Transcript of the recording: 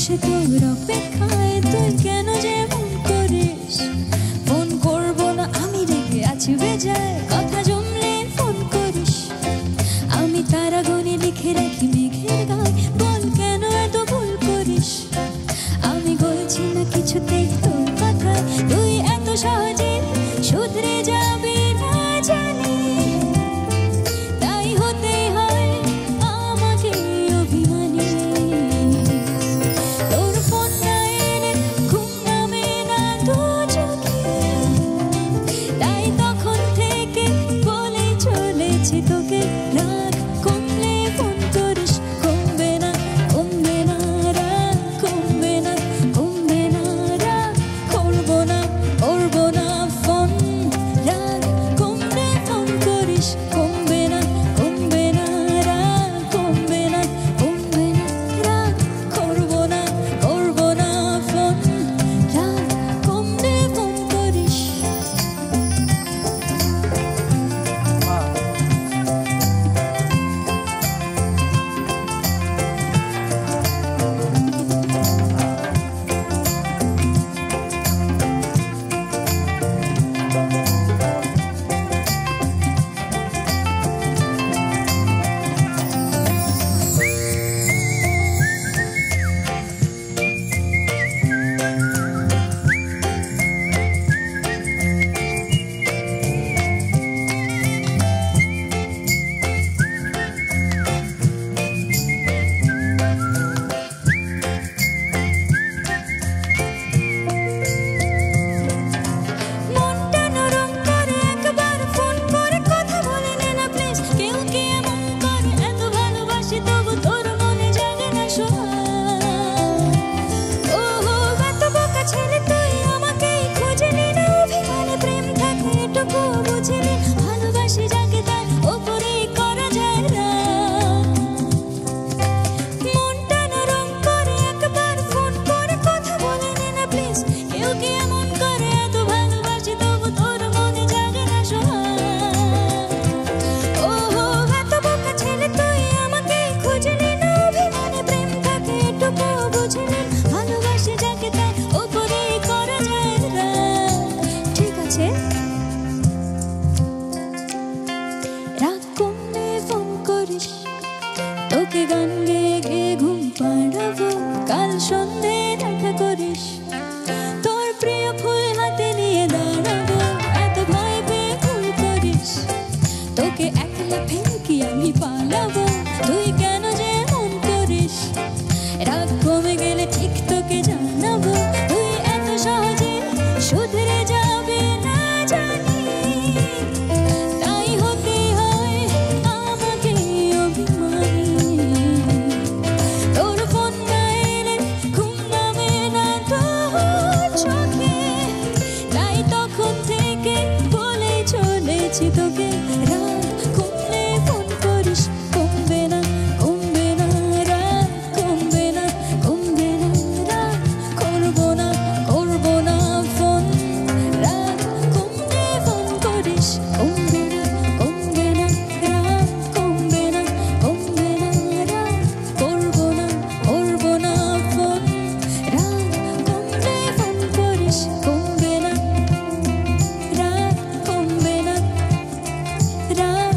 বসে তোর অপেক্ষায় তুই কেন যে I don't 사랑.